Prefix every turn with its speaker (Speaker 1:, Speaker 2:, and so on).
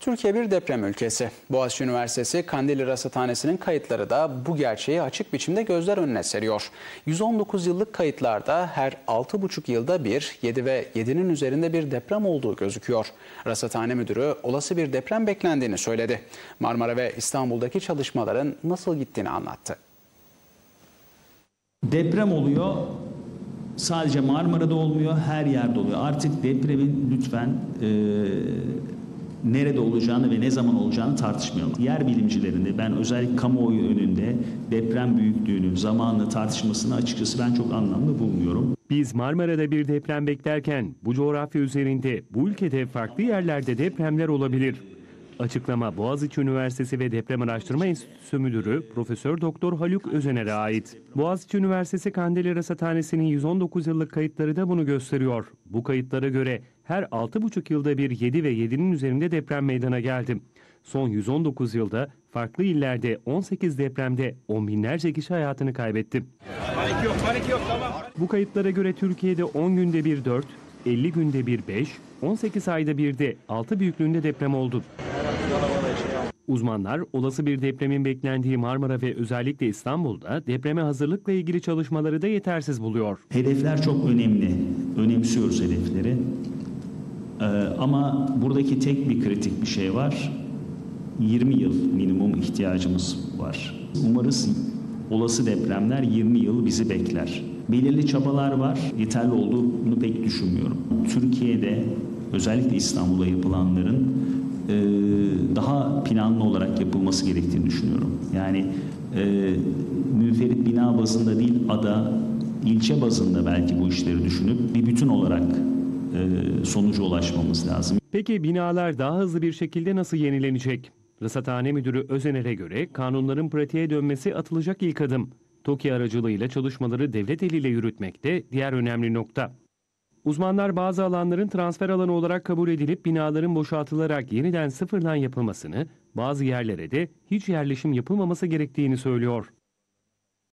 Speaker 1: Türkiye bir deprem ülkesi. Boğaziçi Üniversitesi Kandilli Rasathanesi'nin kayıtları da bu gerçeği açık biçimde gözler önüne seriyor. 119 yıllık kayıtlarda her 6,5 yılda bir 7 ve 7'nin üzerinde bir deprem olduğu gözüküyor. Rasathane Müdürü olası bir deprem beklendiğini söyledi. Marmara ve İstanbul'daki çalışmaların nasıl gittiğini anlattı.
Speaker 2: Deprem oluyor. Sadece Marmara'da olmuyor, her yerde oluyor. Artık depremin lütfen e, nerede olacağını ve ne zaman olacağını tartışmayalım. Yer bilimcilerinde ben özellikle kamuoyu önünde deprem büyüklüğünü, zamanını tartışmasını açıkçası ben çok anlamlı bulmuyorum.
Speaker 3: Biz Marmara'da bir deprem beklerken bu coğrafya üzerinde bu ülkede farklı yerlerde depremler olabilir. Açıklama Boğaziçi Üniversitesi ve Deprem Araştırma Enstitüsü Müdürü Profesör Doktor Haluk Özener'e ait. Boğaziçi Üniversitesi Kandilli Rasathanesi'nin 119 yıllık kayıtları da bunu gösteriyor. Bu kayıtlara göre her 6,5 yılda bir 7 ve 7'nin üzerinde deprem meydana geldi. Son 119 yılda farklı illerde 18 depremde on binlerce kişi hayatını kaybetti.
Speaker 4: Panik yok, panik yok tamam.
Speaker 3: Bu kayıtlara göre Türkiye'de 10 günde bir 4, 50 günde bir 5, 18 ayda bir de 6 büyüklüğünde deprem oldu. Uzmanlar olası bir depremin beklendiği Marmara ve özellikle İstanbul'da depreme hazırlıkla ilgili çalışmaları da yetersiz buluyor.
Speaker 2: Hedefler çok önemli. Önemsiyoruz hedefleri. Ee, ama buradaki tek bir kritik bir şey var. 20 yıl minimum ihtiyacımız var. Umarız olası depremler 20 yıl bizi bekler. Belirli çabalar var. Yeterli olduğunu pek düşünmüyorum. Türkiye'de özellikle İstanbul'a yapılanların e, daha planlı olarak yapılması gerektiğini düşünüyorum. Yani e, münferit bina bazında değil ada, ilçe bazında belki bu işleri düşünüp bir bütün olarak sonuca ulaşmamız lazım.
Speaker 3: Peki binalar daha hızlı bir şekilde nasıl yenilenecek? Rasathane Müdürü Özener'e göre kanunların pratiğe dönmesi atılacak ilk adım. TOKİ aracılığıyla çalışmaları devlet eliyle yürütmek de diğer önemli nokta. Uzmanlar bazı alanların transfer alanı olarak kabul edilip binaların boşaltılarak yeniden sıfırdan yapılmasını, bazı yerlere de hiç yerleşim yapılmaması gerektiğini söylüyor.